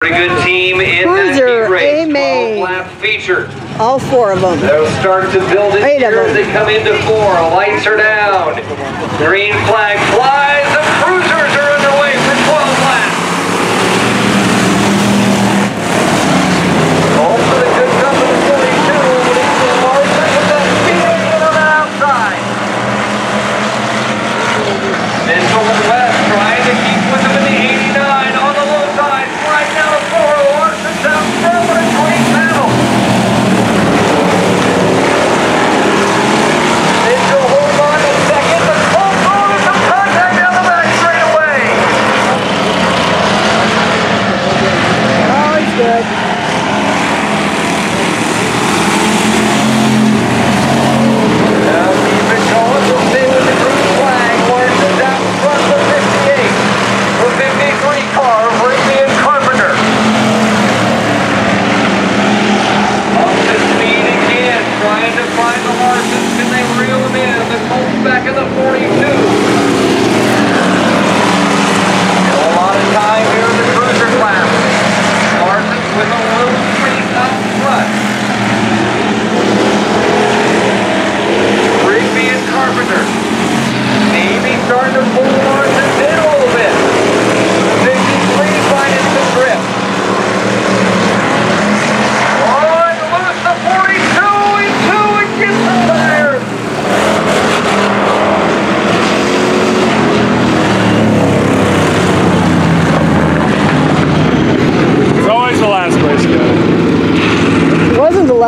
Pretty good team in Cruiser, that race. Lap feature. All four of them. They'll start to build it Eight here as they come into four. Lights are down. Green flag. good.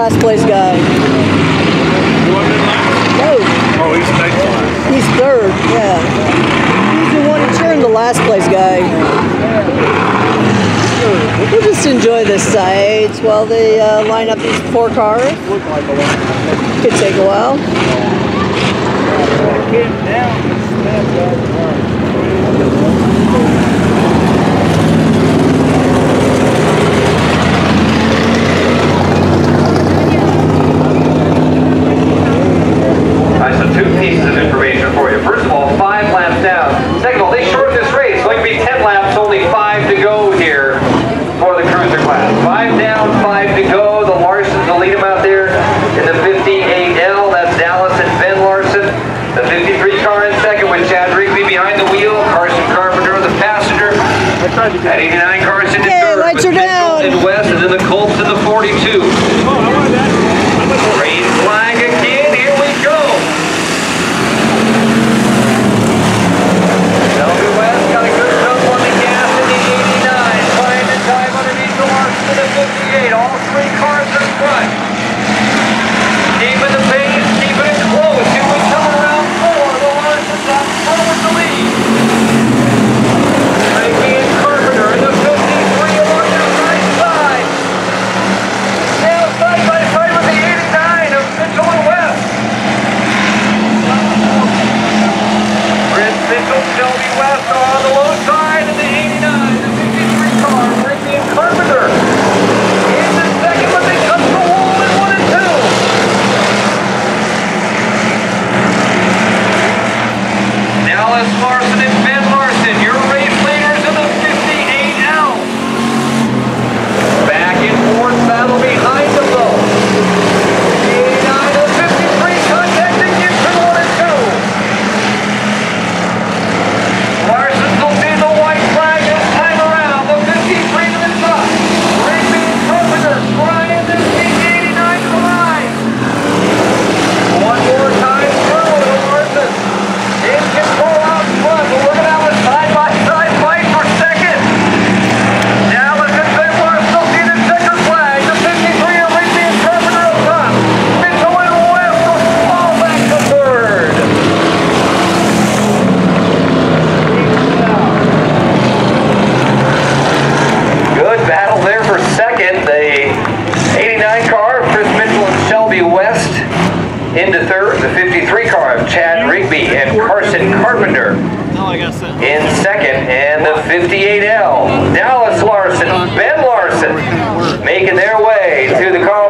last place guy. You want him last? No. Oh, he's ninth last. He's third, yeah. He's the one cheering the last place guy. We'll just enjoy uh, the sights while they uh, line up these four cars. Could take a while. It's only five to go here for the cruiser class. Five down, five to go. The Larsons will lead them out there in the 58L. That's Dallas and Ben Larson. The 53 car in second with Chad Rigby behind the wheel. Carson Carpenter the passenger. At 89, Carson in okay, third. Lights are down. And West, and then the Colts in the 42. Into third, the 53 car of Chad Rigby and Carson Carpenter. In second, and the 58L, Dallas Larson, Ben Larson, making their way to the car